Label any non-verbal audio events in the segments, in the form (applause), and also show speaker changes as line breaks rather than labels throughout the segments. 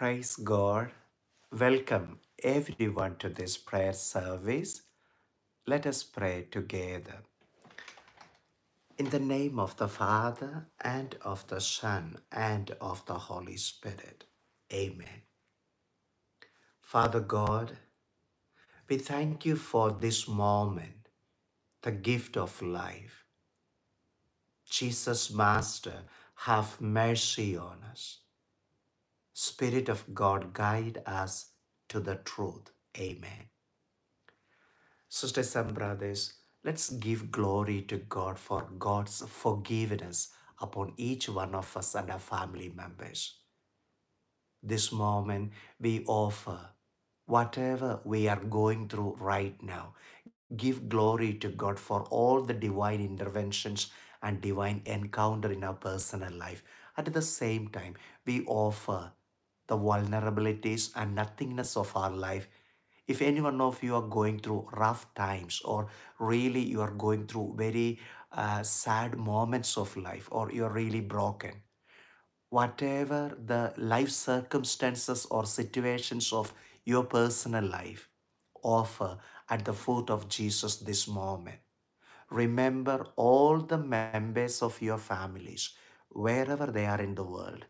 Praise God. Welcome everyone to this prayer service. Let us pray together. In the name of the Father, and of the Son, and of the Holy Spirit. Amen. Father God, we thank you for this moment, the gift of life. Jesus, Master, have mercy on us. Spirit of God, guide us to the truth. Amen. Sisters and brothers, let's give glory to God for God's forgiveness upon each one of us and our family members. This moment we offer whatever we are going through right now. Give glory to God for all the divine interventions and divine encounter in our personal life. At the same time, we offer the vulnerabilities and nothingness of our life. If any one of you are going through rough times or really you are going through very uh, sad moments of life or you're really broken, whatever the life circumstances or situations of your personal life, offer at the foot of Jesus this moment. Remember all the members of your families, wherever they are in the world.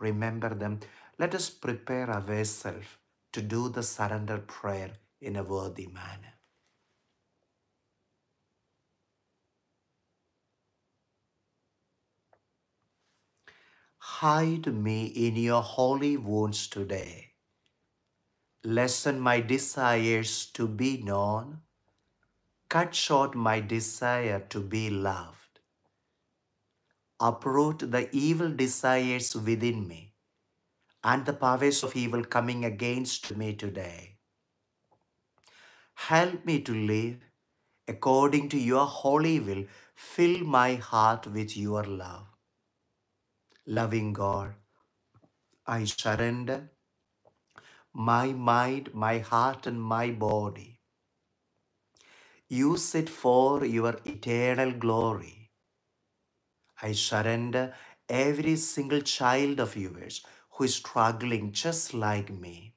Remember them. Let us prepare ourselves to do the surrender prayer in a worthy manner. Hide me in your holy wounds today. Lessen my desires to be known. Cut short my desire to be loved. Uproot the evil desires within me and the powers of evil coming against me today. Help me to live according to your holy will. Fill my heart with your love. Loving God, I surrender my mind, my heart, and my body. Use it for your eternal glory. I surrender every single child of yours who is struggling just like me.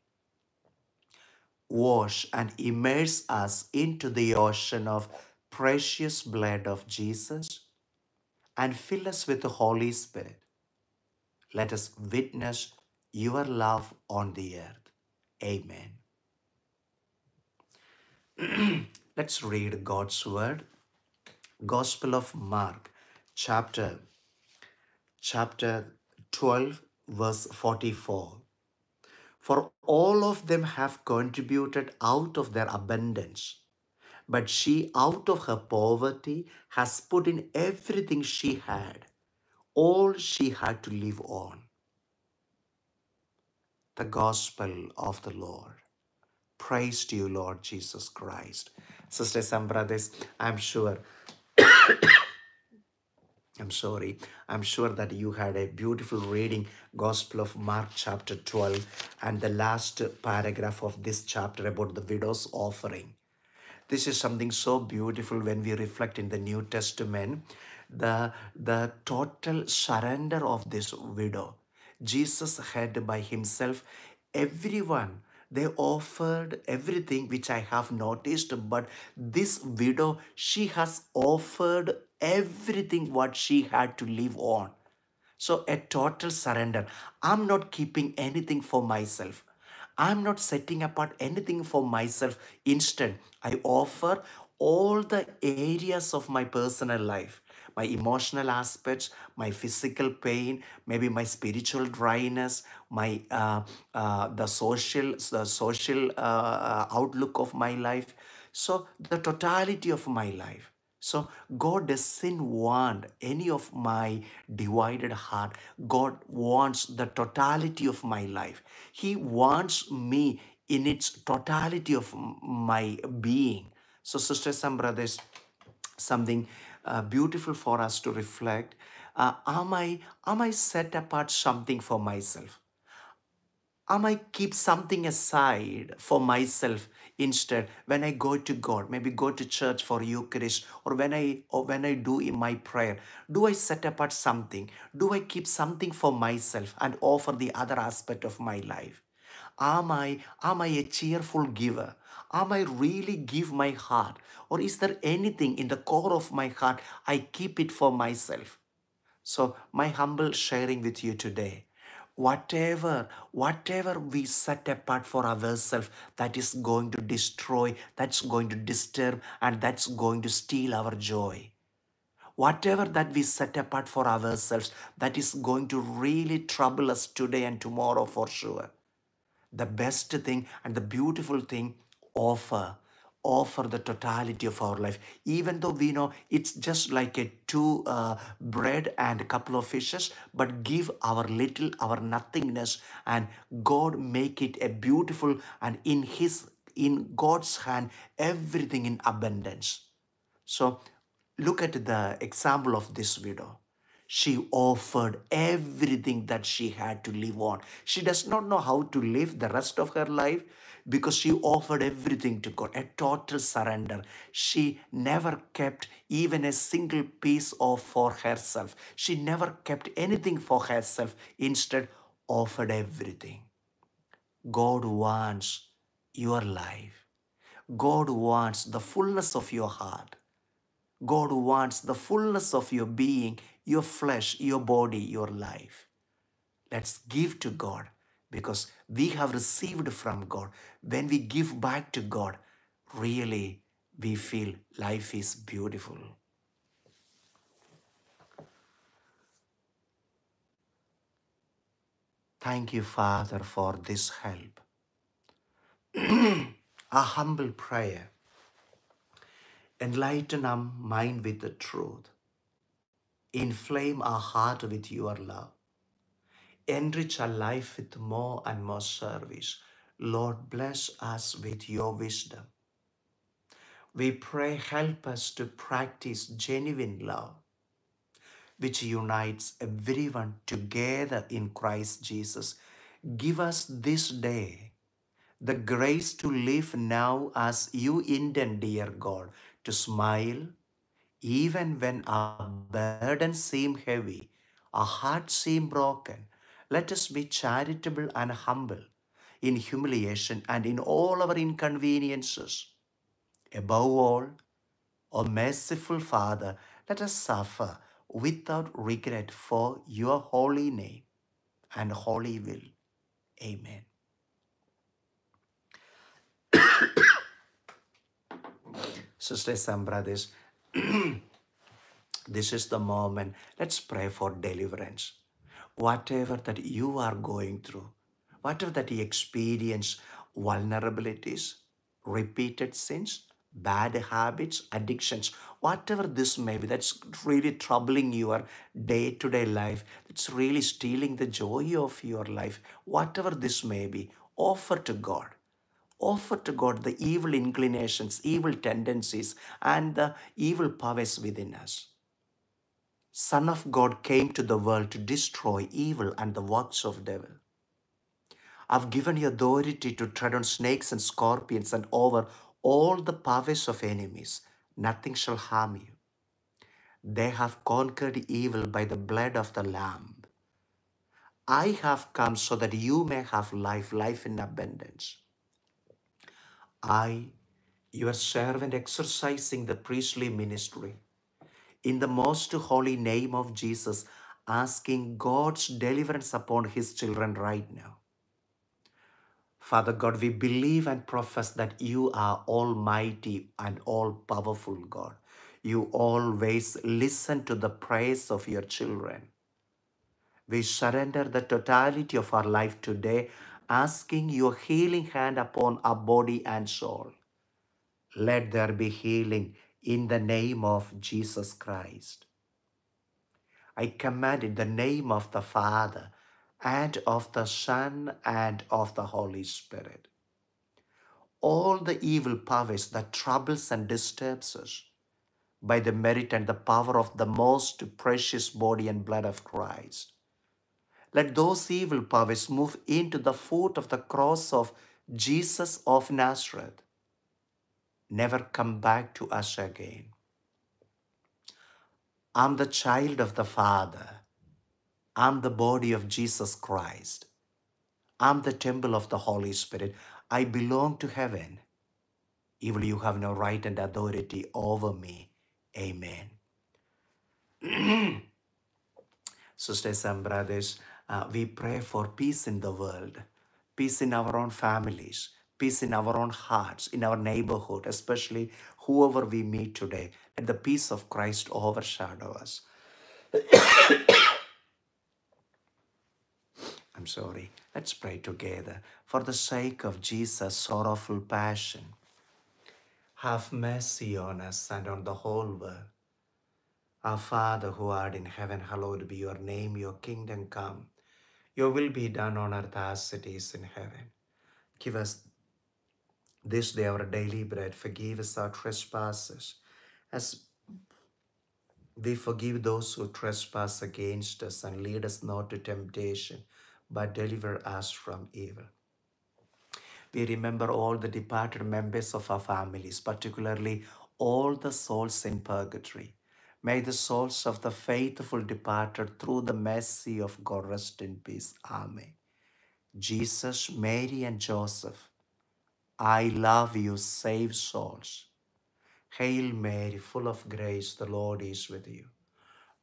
Wash and immerse us into the ocean of precious blood of Jesus and fill us with the Holy Spirit. Let us witness your love on the earth. Amen. (clears throat) Let's read God's word. Gospel of Mark, chapter chapter 12 verse 44. For all of them have contributed out of their abundance, but she out of her poverty has put in everything she had, all she had to live on. The gospel of the Lord. Praise to you, Lord Jesus Christ. Sisters and brothers, I'm sure (coughs) I'm sorry. I'm sure that you had a beautiful reading, Gospel of Mark, chapter 12, and the last paragraph of this chapter about the widow's offering. This is something so beautiful when we reflect in the New Testament, the, the total surrender of this widow. Jesus had by himself everyone they offered everything which I have noticed, but this widow, she has offered everything what she had to live on. So a total surrender. I'm not keeping anything for myself. I'm not setting apart anything for myself. Instead, I offer all the areas of my personal life my emotional aspects, my physical pain, maybe my spiritual dryness, my uh, uh, the social the social uh, uh, outlook of my life. So the totality of my life. So God doesn't want any of my divided heart. God wants the totality of my life. He wants me in its totality of my being. So sisters and brothers, something uh, beautiful for us to reflect. Uh, am I am I set apart something for myself? Am I keep something aside for myself Instead, when I go to God, maybe go to church for Eucharist, or when I or when I do in my prayer, do I set apart something? Do I keep something for myself and offer the other aspect of my life? Am I am I a cheerful giver? Am I really give my heart? Or is there anything in the core of my heart I keep it for myself? So my humble sharing with you today whatever whatever we set apart for ourselves that is going to destroy that's going to disturb and that's going to steal our joy. Whatever that we set apart for ourselves that is going to really trouble us today and tomorrow for sure. The best thing and the beautiful thing offer offer the totality of our life. Even though we know it's just like a two uh, bread and a couple of fishes but give our little our nothingness and god make it a beautiful and in his in god's hand everything in abundance. So look at the example of this widow she offered everything that she had to live on. She does not know how to live the rest of her life because she offered everything to God, a total surrender. She never kept even a single piece of for herself. She never kept anything for herself. Instead, offered everything. God wants your life. God wants the fullness of your heart. God wants the fullness of your being, your flesh, your body, your life. Let's give to God because we have received from God. When we give back to God, really we feel life is beautiful. Thank you, Father, for this help. (clears throat) A humble prayer. Enlighten our mind with the truth. Inflame our heart with your love. Enrich our life with more and more service. Lord, bless us with your wisdom. We pray, help us to practice genuine love, which unites everyone together in Christ Jesus. Give us this day the grace to live now as you intend, dear God, to smile even when our burdens seem heavy, our hearts seem broken. Let us be charitable and humble in humiliation and in all our inconveniences. Above all, O merciful Father, let us suffer without regret for your holy name and holy will. Amen. (coughs) Sisters and brothers, (clears throat) this is the moment. Let's pray for deliverance. Whatever that you are going through, whatever that you experience, vulnerabilities, repeated sins, bad habits, addictions, whatever this may be, that's really troubling your day to day life, that's really stealing the joy of your life, whatever this may be, offer to God offer to God the evil inclinations, evil tendencies, and the evil powers within us. Son of God came to the world to destroy evil and the works of devil. I've given you authority to tread on snakes and scorpions and over all the powers of enemies. Nothing shall harm you. They have conquered evil by the blood of the Lamb. I have come so that you may have life, life in abundance. I, your servant, exercising the priestly ministry, in the most holy name of Jesus, asking God's deliverance upon his children right now. Father God, we believe and profess that you are almighty and all powerful God. You always listen to the prayers of your children. We surrender the totality of our life today asking your healing hand upon our body and soul. Let there be healing in the name of Jesus Christ. I command in the name of the Father and of the Son and of the Holy Spirit. All the evil powers that troubles and disturbs us by the merit and the power of the most precious body and blood of Christ let those evil powers move into the foot of the cross of Jesus of Nazareth. never come back to us again. I'm the child of the Father. I'm the body of Jesus Christ. I'm the temple of the Holy Spirit. I belong to heaven. Evil, you have no right and authority over me. Amen. (clears throat) Sisters and brothers, uh, we pray for peace in the world, peace in our own families, peace in our own hearts, in our neighborhood, especially whoever we meet today. Let the peace of Christ overshadow us. (coughs) I'm sorry. Let's pray together. For the sake of Jesus' sorrowful passion, have mercy on us and on the whole world. Our Father who art in heaven, hallowed be your name, your kingdom come. Your will be done on earth as it is in heaven. Give us this day our daily bread. Forgive us our trespasses, as we forgive those who trespass against us, and lead us not to temptation, but deliver us from evil. We remember all the departed members of our families, particularly all the souls in purgatory. May the souls of the faithful departed through the mercy of God rest in peace. Amen. Jesus, Mary, and Joseph, I love you, save souls. Hail Mary, full of grace, the Lord is with you.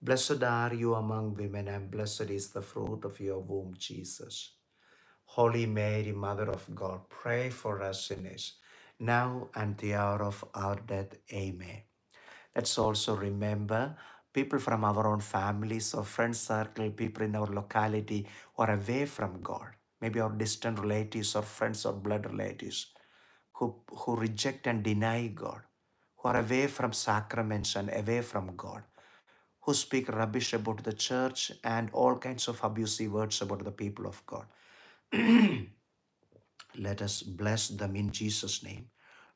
Blessed are you among women, and blessed is the fruit of your womb, Jesus. Holy Mary, Mother of God, pray for us sinners, now and the hour of our death. Amen. Let's also remember people from our own families or friend circle, people in our locality who are away from God, maybe our distant relatives or friends or blood relatives who, who reject and deny God, who are away from sacraments and away from God, who speak rubbish about the church and all kinds of abusive words about the people of God. (clears throat) Let us bless them in Jesus' name.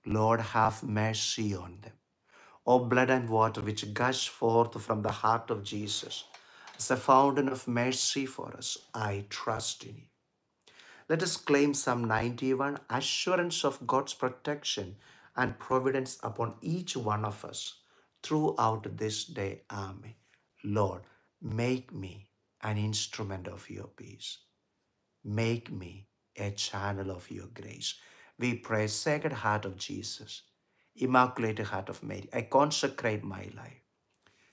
Lord, have mercy on them. O blood and water which gush forth from the heart of Jesus, as a fountain of mercy for us, I trust in you. Let us claim Psalm 91 assurance of God's protection and providence upon each one of us throughout this day. Amen. Lord, make me an instrument of your peace. Make me a channel of your grace. We pray, Sacred Heart of Jesus, Immaculate Heart of Mary, I consecrate my life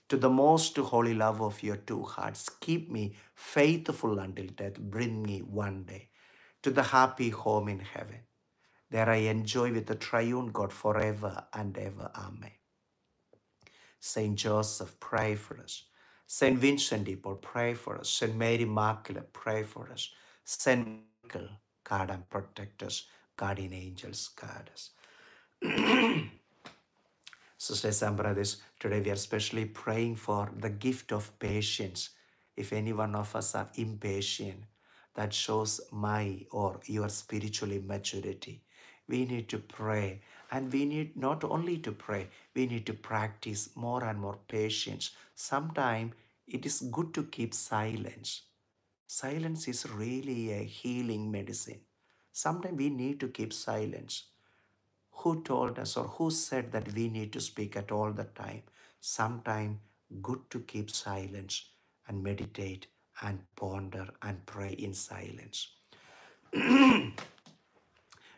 to the most holy love of your two hearts. Keep me faithful until death. Bring me one day to the happy home in heaven. There I enjoy with the triune God forever and ever. Amen. Saint Joseph, pray for us. Saint Vincent de Paul, pray for us. Saint Mary Immaculate, pray for us. Saint Michael, guard and protect us. Guardian angels, guard us. (clears throat) Sisters and brothers, today we are especially praying for the gift of patience. If any one of us are impatient, that shows my or your spiritual immaturity. We need to pray, and we need not only to pray, we need to practice more and more patience. Sometimes it is good to keep silence. Silence is really a healing medicine. Sometimes we need to keep silence who told us or who said that we need to speak at all the time? Sometime good to keep silence and meditate and ponder and pray in silence. (clears throat)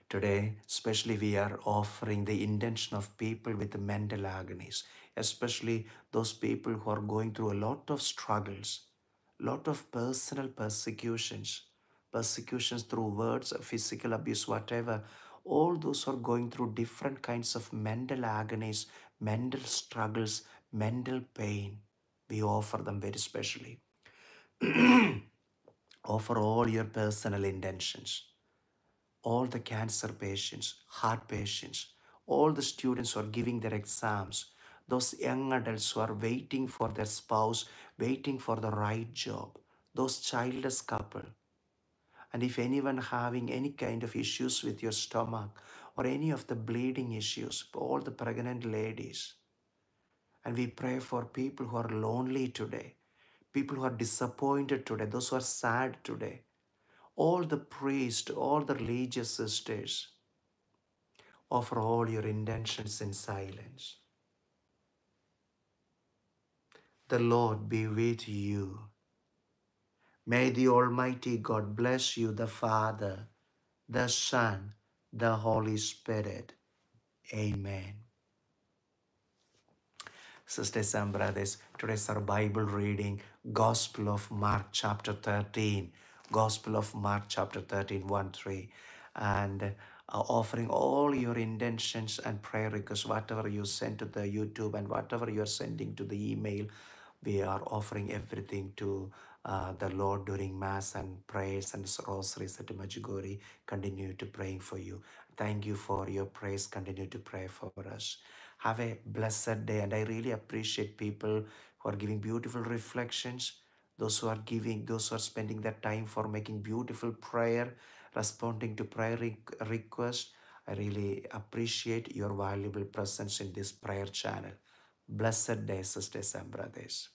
Today, especially, we are offering the intention of people with mental agonies, especially those people who are going through a lot of struggles, lot of personal persecutions, persecutions through words, physical abuse, whatever. All those who are going through different kinds of mental agonies, mental struggles, mental pain, we offer them very specially. (clears throat) offer all your personal intentions all the cancer patients, heart patients, all the students who are giving their exams, those young adults who are waiting for their spouse, waiting for the right job, those childless couple. And if anyone having any kind of issues with your stomach or any of the bleeding issues, all the pregnant ladies, and we pray for people who are lonely today, people who are disappointed today, those who are sad today, all the priests, all the religious sisters, Offer all your intentions in silence. The Lord be with you. May the Almighty God bless you, the Father, the Son, the Holy Spirit. Amen. Sisters and brothers, today's our Bible reading, Gospel of Mark chapter 13. Gospel of Mark chapter 13, 1 3. And uh, offering all your intentions and prayer requests, whatever you send to the YouTube and whatever you're sending to the email, we are offering everything to uh, the Lord during Mass and prayers and rosaries at Medjugorje. Continue to praying for you. Thank you for your prayers. Continue to pray for us. Have a blessed day. And I really appreciate people who are giving beautiful reflections, those who are giving, those who are spending their time for making beautiful prayer, responding to prayer re- requests. I really appreciate your valuable presence in this prayer channel. Blessed day, sisters and brothers.